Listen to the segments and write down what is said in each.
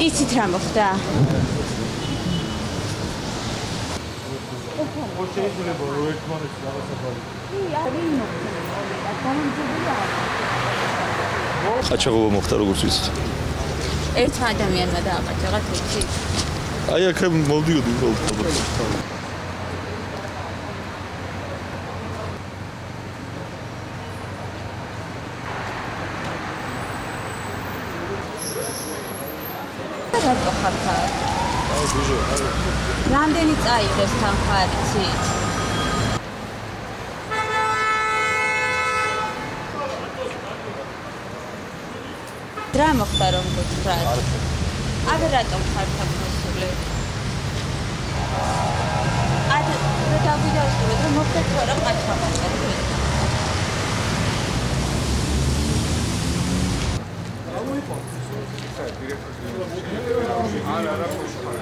იცით რა მოხდა? ხო შეიძლება რომ ერთმანეთს რაღაცა კი, არის მოხდა. გამომძებია. ყაჩაღობა მოხდა როგორც ვიცით. ერთ ადამიანმა დააყაჩა რა თქი. აი აქ მოვდიოდი უბრალოდ. რატო ხარ ხარ? აი ბიჟო, აი. რამდენი წაიღეს თან ხარ იცით? რა მოხდა რომ გითხრათ? აგ რატომ ხარ თან მოსული? აი რა დავიდაუსურე რომ მოხდა თუ არა ყაჩაღობა.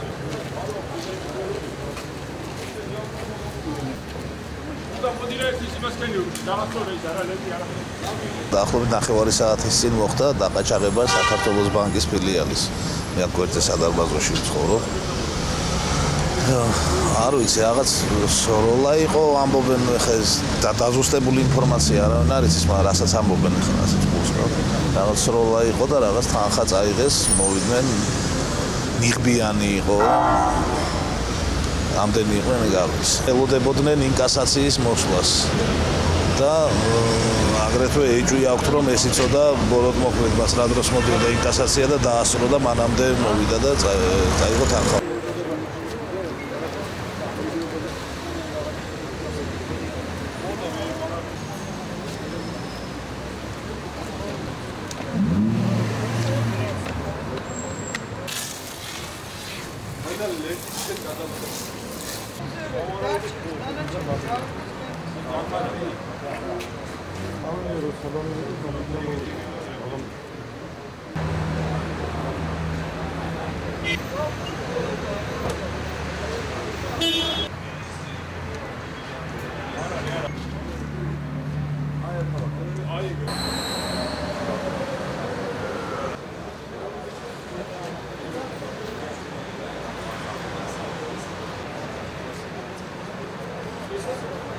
დაახლოებით 9 საათის წინ მოხდა დაყაჩაღება საქართველოს ბანკის ფილიალის. მე აქ გვერდზე სადარბაზოში ვცხოვრობ. არ ვიცი, რაღაც სროლა იყო, ამბობენ ხა ეს დაზუსტებული ინფორმაცია არავინ არ იცის, მაგრამ რასაც ამბობენ ხა რასაც გულს რა. რაღაც სროლა იყო და რაღაც თანხა წაიღეს, მოვიდნენ მიღბიანი იყო. ამდენი იყვნენ გარვის. ელოდებოდნენ ინკასაციის მოსვლას. და აგრეთვე ეჭვი აქვთ რომ ეს იწოდა ბოლოდ მოქმედებას რა დროს მოდიოდა ინკასაცია და დაასრულა და მანამდე მოვიდა და წაიღო თანხა. Alamıyoruz, alamıyoruz, alamıyoruz. Alamıyoruz.